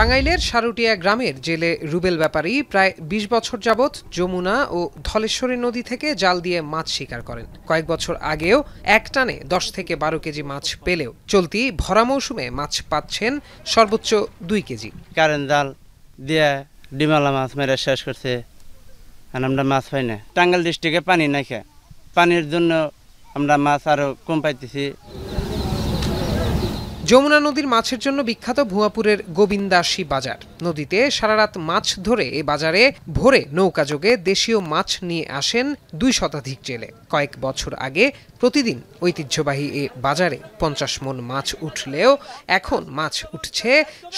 টাঙ্গাইলের সারুটিয়া গ্রামের জেলে রুবেল ব্যাপারী প্রায় ২০ বছর যাবৎ যমুনা ও ধলেশ্বরী নদী থেকে জাল দিয়ে মাছ শিকার করেন। কয়েক বছর আগেও এক টানে দশ থেকে বারো কেজি মাছ পেলেও চলতি ভরা মৌসুমে মাছ পাচ্ছেন সর্বোচ্চ দুই কেজি। কারেন্ট জাল দিয়ে ডিমালা মাছ মেরে শেষ করছে, আর আমরা মাছ পাই না। টাঙ্গাইল ডিস্ট্রিক্টে পানি নাই পানির জন্য আমরা মাছ আরও কম পাইতেছি। যমুনা নদীর মাছের জন্য বিখ্যাত ভুয়াপুরের গোবিন্দাসী বাজার। নদীতে সারারাত মাছ ধরে এ বাজারে ভোরে নৌকাযোগে দেশীয় মাছ নিয়ে আসেন দুই শতাধিক জেলে। কয়েক বছর আগে প্রতিদিন ঐতিহ্যবাহী এ বাজারে পঞ্চাশ মন মাছ উঠলেও এখন মাছ উঠছে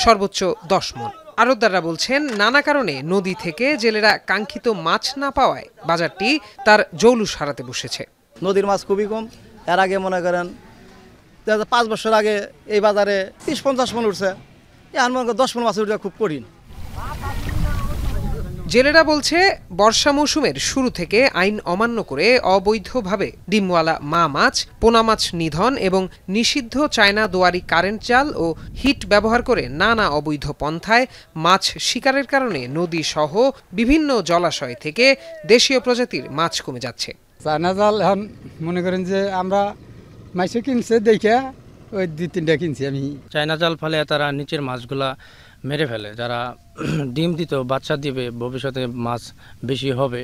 সর্বোচ্চ দশ মন। আরতদাররা বলছেন, নানা কারণে নদী থেকে জেলেরা কাঙ্ক্ষিত মাছ না পাওয়ায় বাজারটি তার জৌলুস হারাতে বসেছে। নদীর মাছ খুবই কম। এর আগে মনে করেন দেখা পাঁচ বছর আগে এই বাজারে তিরিশ পঞ্চাশ মন উঠছে। এখন মনে দশ মন মাছ উঠে খুব কঠিন। জেলেরা বলছে বর্ষা মৌসুমের শুরু থেকে আইন অমান্য করে অবৈধভাবে ডিমওয়ালা মা মাছ পোনা মাছ নিধন এবং নিষিদ্ধ চায়না দোয়ারি কারেন্ট জাল ও হিট ব্যবহার করে নানা অবৈধ পন্থায় মাছ শিকারের কারণে নদী সহ বিভিন্ন জলাশয় থেকে দেশীয় প্রজাতির মাছ কমে যাচ্ছে। চায়না জাল এখন মনে করেন যে আমরা মাইসে কিনছে দেখে ওই দুই তিনটা কিনছি আমি। চায়না জাল ফলে তারা নিচের মাছগুলা মেরে ফেলে। যারা ডিম দিত বাচ্চা দিবে ভবিষ্যতে মাছ বেশি হবে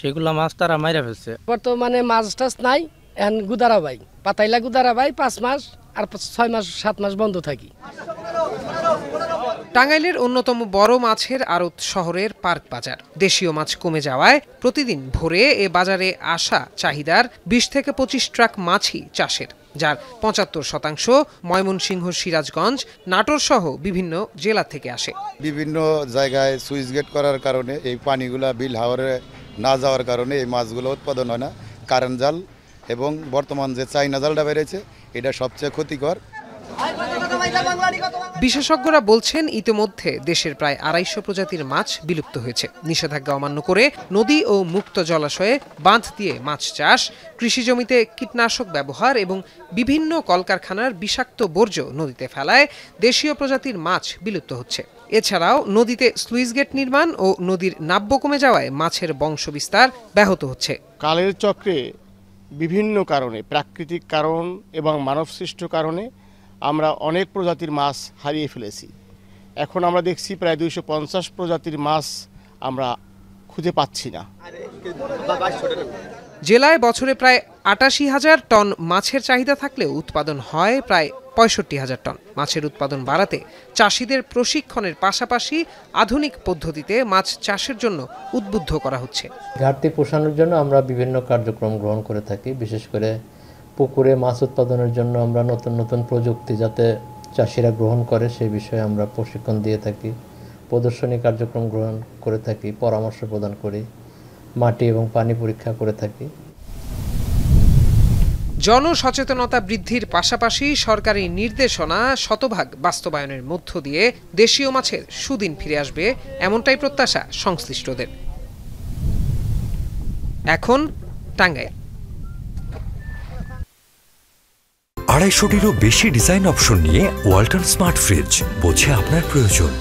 সেগুলা মাছ তারা মাইরা ফেলছে। বর্তমানে মাছ টাছ নাই এখন গুদারা বাই পাতাইলা গুদারা বাই পাঁচ মাস আর ছয় মাস সাত মাস বন্ধ থাকি। টাঙ্গাইলের অন্যতম বড় মাছের আড়ত শহরের পার্ক বাজার। দেশীয় মাছ কমে যাওয়ায় প্রতিদিন ভোরে এ বাজারে আসা চাহিদার বিশ থেকে পঁচিশ ট্রাক মাছই চাষের, যার পঁচাত্তর শতাংশ ময়মনসিংহ, সিরাজগঞ্জ নাটোর সহ বিভিন্ন জেলা থেকে আসে। বিভিন্ন জায়গায় সুইচ গেট করার কারণে এই পানিগুলা বিল হাওয়ারে না যাওয়ার কারণে এই মাছগুলো উৎপাদন হয় না। কারেন্ট জাল এবং বর্তমান যে চাইনা জালটা বেড়েছে, এটা সবচেয়ে ক্ষতিকর। বিশেষজ্ঞরা বলছেন ইতিমধ্যে দেশের প্রায় আড়াইশো প্রজাতির মাছ বিলুপ্ত হয়েছে। নিষেধাজ্ঞা অমান্য করে নদী ও মুক্ত জলাশয়ে বাঁধ দিয়ে মাছ চাষ কৃষি জমিতে কীটনাশক ব্যবহার এবং বিভিন্ন কলকারখানার বিষাক্ত বর্জ্য নদীতে ফেলায় দেশীয় প্রজাতির মাছ বিলুপ্ত হচ্ছে। এছাড়াও নদীতে স্লুইস গেট নির্মাণ ও নদীর নাব্য কমে যাওয়ায় মাছের বংশবিস্তার ব্যাহত হচ্ছে। কালের চক্রে বিভিন্ন কারণে প্রাকৃতিক কারণ এবং মানবসৃষ্ট কারণে আমরা অনেক প্রজাতির মাছ হারিয়ে ফেলেছি। এখন আমরা দেখছি প্রায় দুইশো পঞ্চাশ প্রজাতির মাছ আমরা খুঁজে পাচ্ছি না। জেলায় বছরে প্রায় আটাশি হাজার টন মাছের চাহিদা থাকলেও উৎপাদন হয় প্রায় পঁয়ষট্টি হাজার টন। মাছের উৎপাদন বাড়াতে চাষিদের প্রশিক্ষণের পাশাপাশি আধুনিক পদ্ধতিতে মাছ চাষের জন্য উদ্বুদ্ধ করা হচ্ছে। ঘাটতি পোষানোর জন্য আমরা বিভিন্ন কার্যক্রম গ্রহণ করে থাকি বিশেষ করে পুকুরে মাছ উৎপাদনের জন্য আমরা নতুন নতুন প্রযুক্তি যাতে চাষিরা গ্রহণ করে সেই বিষয়ে আমরা প্রশিক্ষণ দিয়ে থাকি, প্রদর্শনী কার্যক্রম গ্রহণ করে থাকি, পরামর্শ প্রদান করি, মাটি এবং পানি পরীক্ষা করে থাকি। জনসচেতনতা বৃদ্ধির পাশাপাশি সরকারি নির্দেশনা শতভাগ বাস্তবায়নের মধ্য দিয়ে দেশীয় মাছের সুদিন ফিরে আসবে এমনটাই প্রত্যাশা সংশ্লিষ্টদের। এখন টাঙ্গাইল। আড়াইশোটিরও বেশি ডিজাইন অপশন নিয়ে ওয়াল্টন স্মার্ট ফ্রিজ বোঝে আপনার প্রয়োজন।